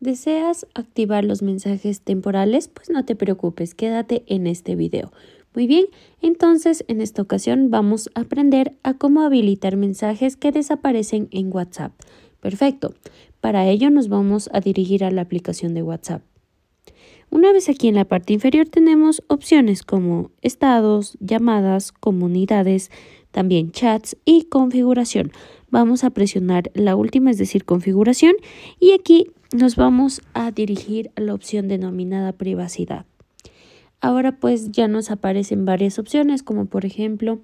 ¿Deseas activar los mensajes temporales? Pues no te preocupes, quédate en este video. Muy bien, entonces en esta ocasión vamos a aprender a cómo habilitar mensajes que desaparecen en WhatsApp. Perfecto. Para ello nos vamos a dirigir a la aplicación de WhatsApp. Una vez aquí en la parte inferior tenemos opciones como estados, llamadas, comunidades, también chats y configuración. Vamos a presionar la última, es decir, configuración, y aquí nos vamos a dirigir a la opción denominada privacidad. Ahora pues ya nos aparecen varias opciones como por ejemplo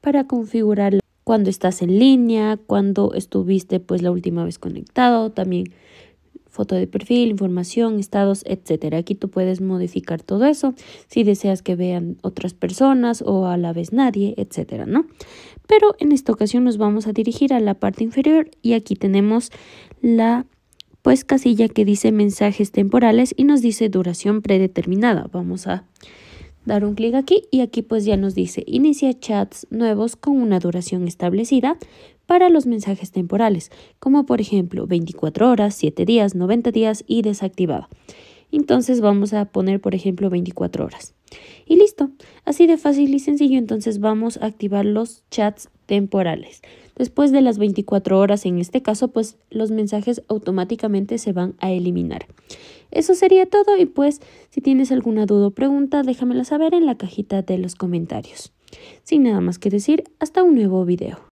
para configurar cuando estás en línea, cuando estuviste pues la última vez conectado, también foto de perfil, información, estados, etcétera. Aquí tú puedes modificar todo eso si deseas que vean otras personas o a la vez nadie, etcétera, ¿no? Pero en esta ocasión nos vamos a dirigir a la parte inferior y aquí tenemos la pues casilla que dice mensajes temporales y nos dice duración predeterminada. Vamos a dar un clic aquí y aquí pues ya nos dice inicia chats nuevos con una duración establecida para los mensajes temporales, como por ejemplo 24 horas, 7 días, 90 días y desactivada. Entonces vamos a poner por ejemplo 24 horas. Y listo, así de fácil y sencillo entonces vamos a activar los chats temporales. Después de las 24 horas, en este caso, pues los mensajes automáticamente se van a eliminar. Eso sería todo y pues si tienes alguna duda o pregunta, déjamela saber en la cajita de los comentarios. Sin nada más que decir, hasta un nuevo video.